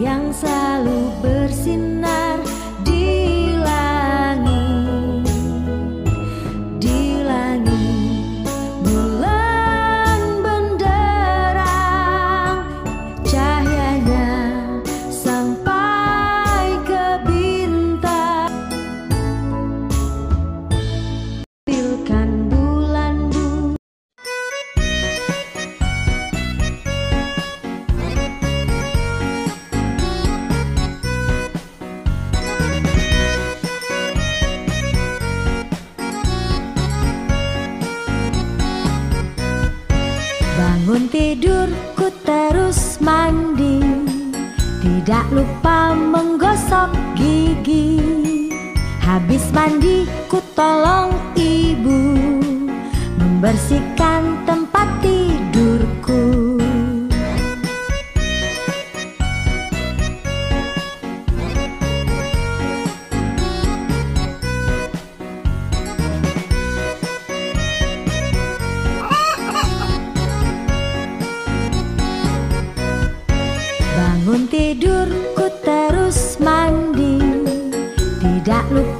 yang selalu bersinar. Bangun tidurku terus mandi. Tidak lupa menggosok gigi. Habis mandi ku tolong ibu. Membersihkan tempat tidurku Bangun tidurku terus mandi. Tidak lupa